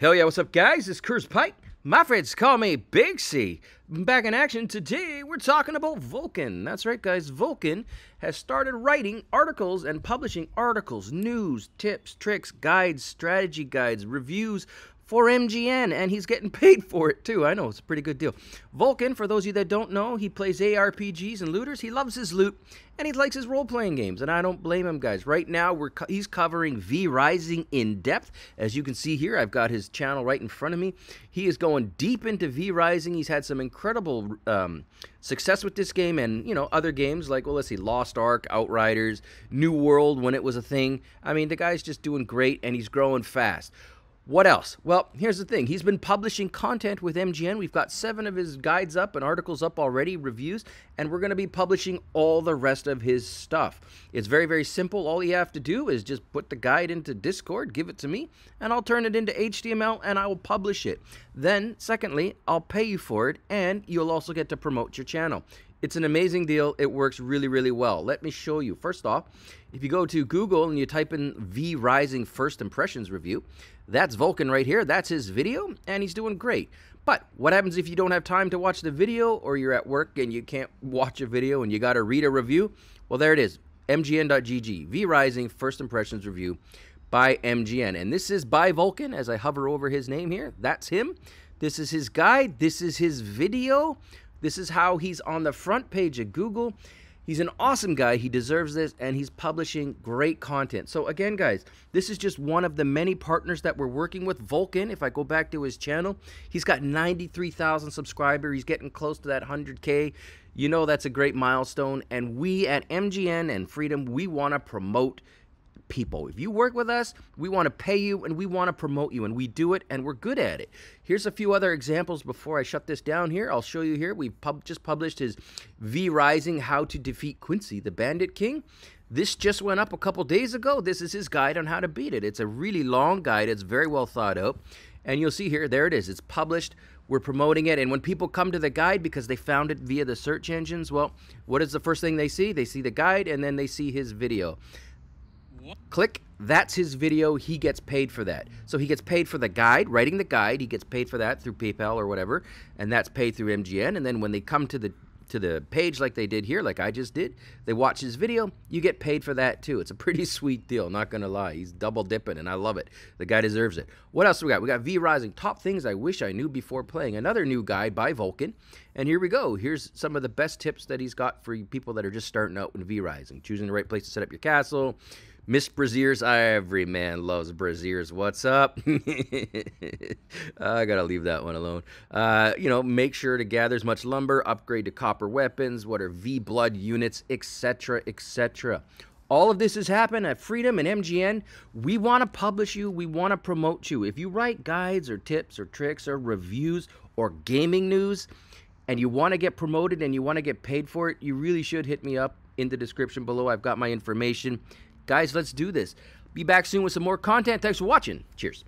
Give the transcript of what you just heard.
Hell yeah, what's up, guys? It's Curse Pike. My friends call me Big C. Back in action today, we're talking about Vulkan. That's right, guys. Vulkan has started writing articles and publishing articles, news, tips, tricks, guides, strategy guides, reviews for MGN, and he's getting paid for it too. I know it's a pretty good deal. Vulkan, for those of you that don't know, he plays ARPGs and looters. He loves his loot, and he likes his role-playing games, and I don't blame him, guys. Right now, we're co he's covering V Rising in depth. As you can see here, I've got his channel right in front of me. He is going deep into V Rising. He's had some incredible um, success with this game, and you know other games like well, let's see, Lost Ark, Outriders, New World when it was a thing. I mean, the guy's just doing great, and he's growing fast. What else? Well, here's the thing. He's been publishing content with MGN. We've got seven of his guides up and articles up already, reviews, and we're going to be publishing all the rest of his stuff. It's very, very simple. All you have to do is just put the guide into Discord, give it to me, and I'll turn it into HTML and I will publish it. Then, secondly, I'll pay you for it, and you'll also get to promote your channel. It's an amazing deal. It works really, really well. Let me show you. First off, if you go to Google and you type in V Rising First Impressions Review, that's Vulkan right here. That's his video, and he's doing great. But what happens if you don't have time to watch the video or you're at work and you can't watch a video and you got to read a review? Well, there it is. MGN.GG. V Rising First Impressions Review by MGN. And this is by Vulkan as I hover over his name here. That's him. This is his guide. This is his video. This is how he's on the front page of Google. He's an awesome guy. He deserves this, and he's publishing great content. So, again, guys, this is just one of the many partners that we're working with. Vulkan, if I go back to his channel, he's got 93,000 subscribers. He's getting close to that 100K. You know that's a great milestone. And we at MGN and Freedom, we want to promote people. If you work with us, we want to pay you and we want to promote you, and we do it, and we're good at it. Here's a few other examples before I shut this down here. I'll show you here. We pub just published his V Rising How to Defeat Quincey, the Bandit King. This just went up a couple days ago. This is his guide on how to beat it. It's a really long guide. It's very well thought out. And you'll see here, there it is. It's published. We're promoting it. And when people come to the guide because they found it via the search engines, well, what is the first thing they see? They see the guide and then they see his video. Click, that's his video. He gets paid for that. So he gets paid for the guide, writing the guide. He gets paid for that through PayPal or whatever, and that's paid through MGN. And then when they come to the to the page like they did here, like I just did, they watch his video, you get paid for that too. It's a pretty sweet deal, not gonna lie. He's double dipping and I love it. The guy deserves it. What else do we got? We got V Rising, top things I wish I knew before playing. Another new guide by Vulkan. And here we go. Here's some of the best tips that he's got for people that are just starting out in V Rising. Choosing the right place to set up your castle, Mist Braziers, every man loves Braziers. What's up? I gotta leave that one alone. Uh, you know, make sure to gather as much lumber, upgrade to copper weapons, what are V blood units, etc., etc. All of this has happened at Freedom and MGN. We want to publish you. We want to promote you. If you write guides or tips or tricks or reviews or gaming news, and you want to get promoted and you want to get paid for it, you really should hit me up in the description below. I've got my information. Guys, let's do this. Be back soon with some more content. Thanks for watching. Cheers.